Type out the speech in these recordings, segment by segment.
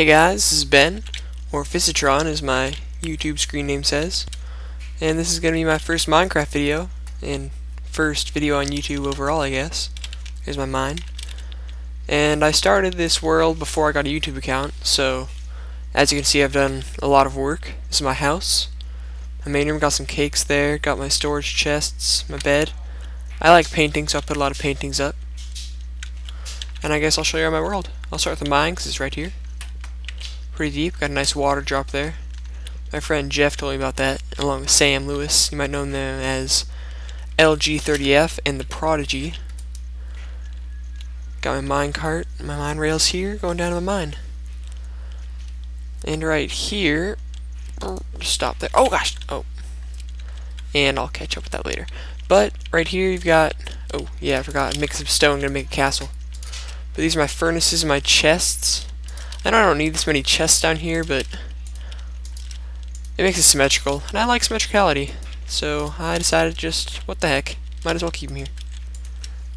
Hey guys, this is Ben, or Physitron as my YouTube screen name says, and this is going to be my first Minecraft video, and first video on YouTube overall I guess. Here's my mine. And I started this world before I got a YouTube account, so as you can see I've done a lot of work. This is my house. My main room got some cakes there, got my storage chests, my bed. I like painting, so I put a lot of paintings up. And I guess I'll show you around my world. I'll start with the mine, because it's right here. Pretty deep, got a nice water drop there. My friend Jeff told me about that, along with Sam Lewis. You might know them as LG30F and the Prodigy. Got my mine cart, my mine rails here, going down to the mine. And right here, stop there. Oh gosh, oh. And I'll catch up with that later. But right here you've got, oh yeah, I forgot, mix of stone, gonna make a castle. But these are my furnaces, and my chests. I know I don't need this many chests down here, but it makes it symmetrical, and I like symmetricality. So I decided just, what the heck, might as well keep them here.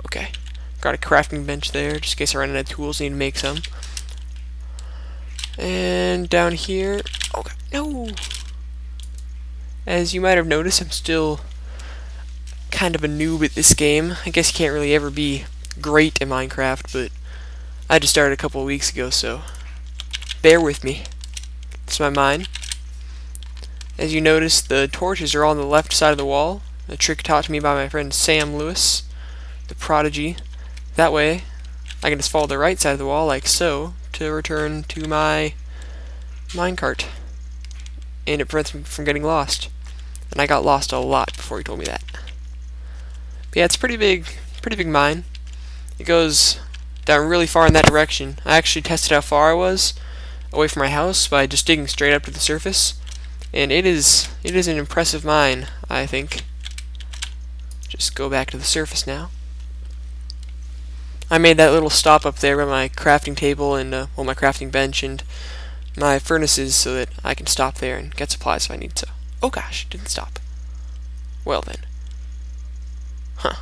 Okay, got a crafting bench there, just in case I run out of tools, need to make some. And down here, oh god, no! As you might have noticed, I'm still kind of a noob at this game. I guess you can't really ever be great in Minecraft, but I just started a couple of weeks ago, so bear with me. This is my mine. As you notice, the torches are all on the left side of the wall. A trick taught to me by my friend Sam Lewis, the prodigy. That way, I can just follow the right side of the wall, like so, to return to my minecart. And it prevents me from getting lost. And I got lost a lot before he told me that. But yeah, it's pretty big, pretty big mine. It goes down really far in that direction. I actually tested how far I was away from my house by just digging straight up to the surface. And it is it is an impressive mine, I think. Just go back to the surface now. I made that little stop up there by my crafting table and uh, well my crafting bench and my furnaces so that I can stop there and get supplies if I need to. Oh gosh, didn't stop. Well then. Huh.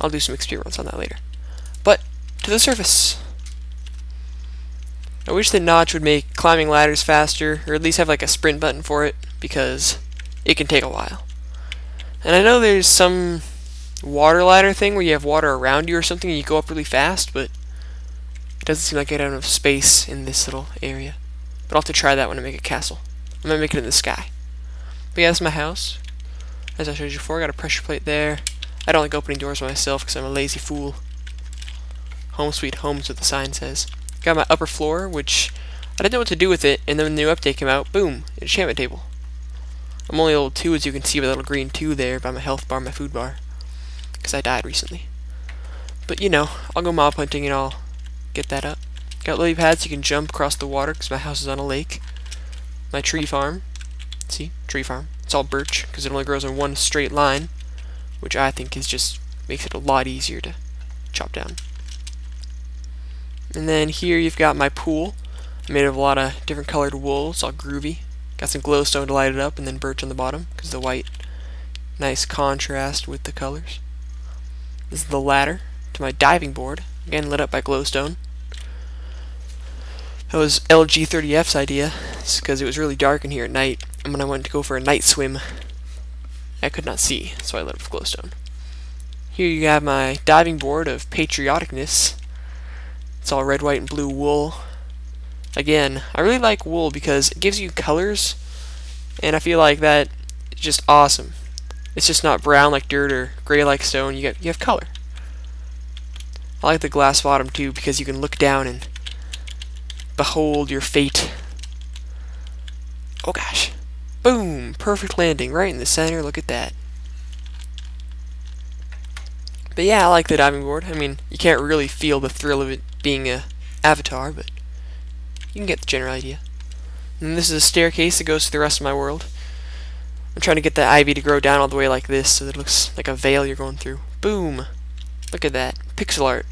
I'll do some experiments on that later. But, to the surface. I wish that Notch would make climbing ladders faster, or at least have like a sprint button for it, because it can take a while. And I know there's some water ladder thing where you have water around you or something and you go up really fast, but it doesn't seem like I have enough space in this little area. But I'll have to try that when I make a castle. I'm to make it in the sky. But yeah, that's my house. As I showed you before, I got a pressure plate there. I don't like opening doors myself because I'm a lazy fool. Home sweet home is what the sign says. Got my upper floor, which I didn't know what to do with it, and then the new update came out, boom, enchantment table. I'm only level 2, as you can see by the little green 2 there by my health bar, my food bar. Because I died recently. But, you know, I'll go mob hunting and I'll get that up. Got lily pads, you can jump across the water because my house is on a lake. My tree farm. See? Tree farm. It's all birch because it only grows in one straight line which I think is just makes it a lot easier to chop down. And then here you've got my pool, made of a lot of different colored wool, it's all groovy. Got some glowstone to light it up, and then birch on the bottom, because the white, nice contrast with the colors. This is the ladder to my diving board, again lit up by glowstone. That was LG30F's idea, because it was really dark in here at night, and when I went to go for a night swim, I could not see, so I lit up with glowstone. Here you have my diving board of patrioticness. It's all red, white, and blue wool. Again, I really like wool because it gives you colors, and I feel like that is just awesome. It's just not brown like dirt or gray like stone. You get you have color. I like the glass bottom too because you can look down and behold your fate. Oh gosh. Boom! Perfect landing right in the center. Look at that. But yeah, I like the diving board. I mean, you can't really feel the thrill of it being a avatar, but you can get the general idea. And this is a staircase that goes to the rest of my world. I'm trying to get that ivy to grow down all the way like this so that it looks like a veil you're going through. Boom! Look at that. Pixel art.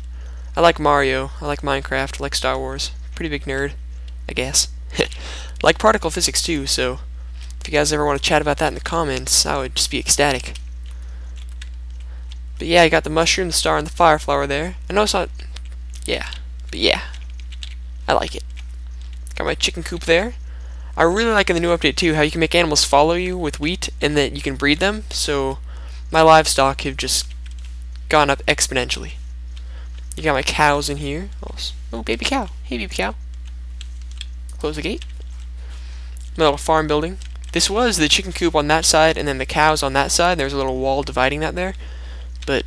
I like Mario. I like Minecraft. I like Star Wars. Pretty big nerd, I guess. like particle physics too, so if you guys ever want to chat about that in the comments, I would just be ecstatic. But yeah, I got the mushroom, the star, and the fire flower there. I know it's not... Yeah. But yeah. I like it. Got my chicken coop there. I really like in the new update too how you can make animals follow you with wheat and that you can breed them. So my livestock have just gone up exponentially. You got my cows in here. Oh, oh baby cow. Hey, baby cow. Close the gate. My little farm building. This was the chicken coop on that side and then the cows on that side. There's a little wall dividing that there. But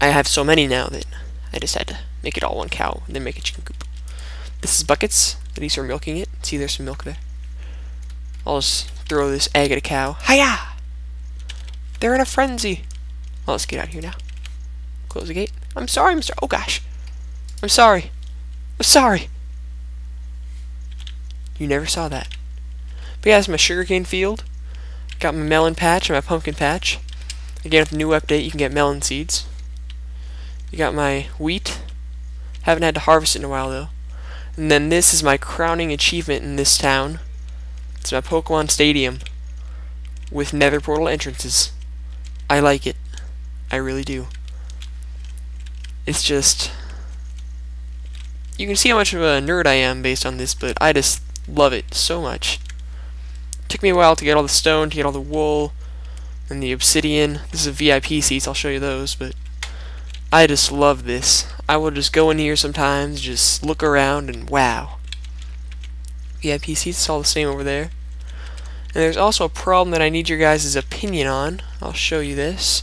I have so many now that I just had to make it all one cow and then make a chicken coop. This is buckets. These are milking it. See, there's some milk there. I'll just throw this egg at a cow. Hiya! They're in a frenzy. Well, let's get out of here now. Close the gate. I'm sorry, Mr. Oh, gosh. I'm sorry. I'm sorry. You never saw that. But yeah, that's my sugarcane field. Got my melon patch and my pumpkin patch. Again, with the new update, you can get melon seeds. You got my wheat. Haven't had to harvest it in a while, though. And then this is my crowning achievement in this town. It's my Pokemon Stadium with nether portal entrances. I like it. I really do. It's just... You can see how much of a nerd I am based on this, but I just love it so much. Took me a while to get all the stone, to get all the wool, and the obsidian. This is a VIP seats, I'll show you those, but I just love this. I will just go in here sometimes, just look around, and wow. VIP seats, it's all the same over there. And there's also a problem that I need your guys' opinion on. I'll show you this.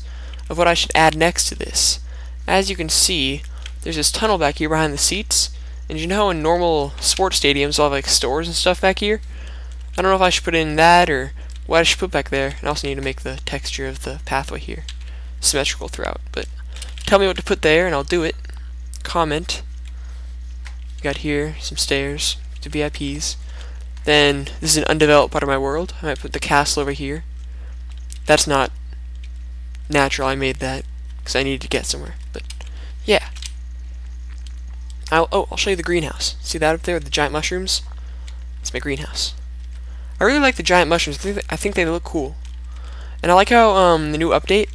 Of what I should add next to this. As you can see, there's this tunnel back here behind the seats. And you know in normal sports stadiums they'll have like stores and stuff back here? I don't know if I should put in that or what I should put back there. And I also need to make the texture of the pathway here symmetrical throughout. But tell me what to put there and I'll do it. Comment. You got here some stairs to VIPs. Then this is an undeveloped part of my world. I might put the castle over here. That's not natural. I made that because I needed to get somewhere. But yeah. I'll, oh, I'll show you the greenhouse. See that up there with the giant mushrooms? It's my greenhouse. I really like the giant mushrooms. I think, they, I think they look cool. And I like how um, the new update,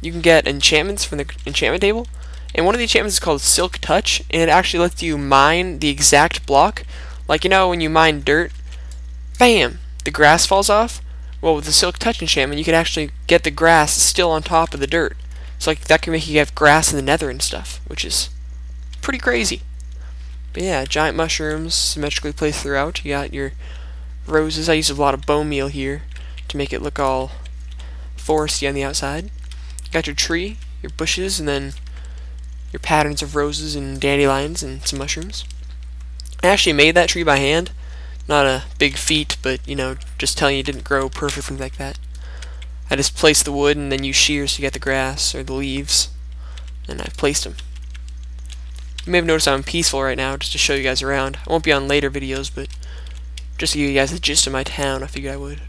you can get enchantments from the enchantment table. And one of the enchantments is called Silk Touch, and it actually lets you mine the exact block. Like, you know, when you mine dirt, bam, the grass falls off. Well, with the Silk Touch enchantment, you can actually get the grass still on top of the dirt. So like that can make you have grass in the nether and stuff, which is pretty crazy. But yeah, giant mushrooms symmetrically placed throughout. You got your roses. I use a lot of bone meal here to make it look all foresty on the outside. Got your tree, your bushes, and then your patterns of roses and dandelions and some mushrooms. I actually made that tree by hand. Not a big feat, but, you know, just telling you it didn't grow perfectly like that. I just placed the wood and then use shears to get the grass or the leaves. And I've placed them. You may have noticed I'm peaceful right now, just to show you guys around. I won't be on later videos, but just to give you guys the gist of my town, I figured I would.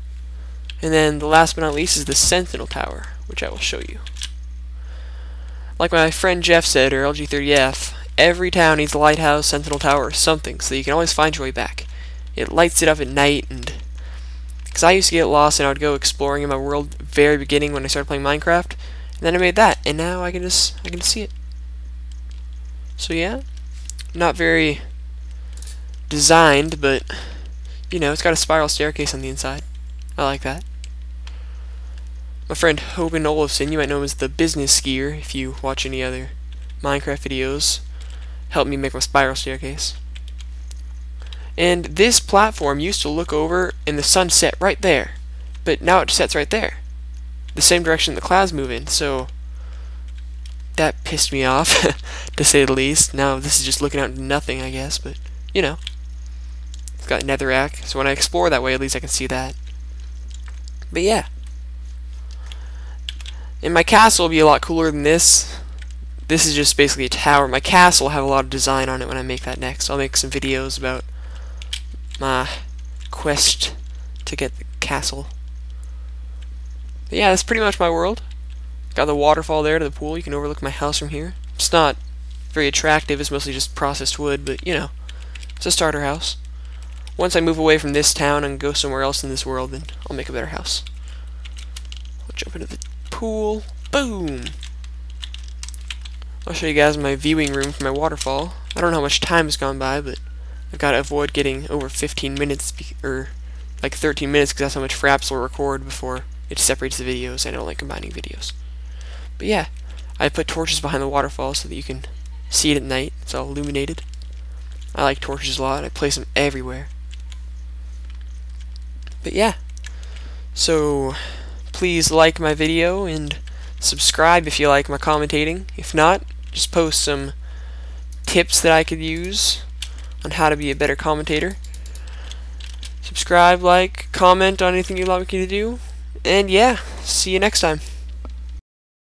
And then the last but not least is the Sentinel Tower, which I will show you. Like my friend Jeff said, or LG30F, every town needs a lighthouse, Sentinel Tower, or something, so you can always find your way back. It lights it up at night, and... Because I used to get lost and I would go exploring in my world very beginning when I started playing Minecraft, and then I made that, and now I can just, I can just see it. So yeah, not very designed, but, you know, it's got a spiral staircase on the inside. I like that. My friend Hogan Olofsson, you might know him as the business skier if you watch any other Minecraft videos, helped me make my spiral staircase. And this platform used to look over and the sun set right there. But now it sets right there. The same direction the clouds move in, so that pissed me off, to say the least. Now this is just looking out nothing, I guess, but, you know. It's got netherrack, so when I explore that way, at least I can see that. But yeah. And my castle will be a lot cooler than this. This is just basically a tower. My castle will have a lot of design on it when I make that next. I'll make some videos about my quest to get the castle. But yeah, that's pretty much my world. Got the waterfall there to the pool. You can overlook my house from here. It's not very attractive. It's mostly just processed wood, but, you know, it's a starter house. Once I move away from this town and go somewhere else in this world, then I'll make a better house. I'll jump into the pool. Boom! I'll show you guys my viewing room for my waterfall. I don't know how much time has gone by, but I've gotta avoid getting over 15 minutes, or like 13 minutes, because that's how much Fraps will record before it separates the videos. I don't like combining videos. But yeah, I put torches behind the waterfall so that you can see it at night. It's all illuminated. I like torches a lot. I place them everywhere. But yeah, so please like my video and subscribe if you like my commentating. If not, just post some tips that I could use on how to be a better commentator. Subscribe, like, comment on anything you'd like me to do. And yeah, see you next time.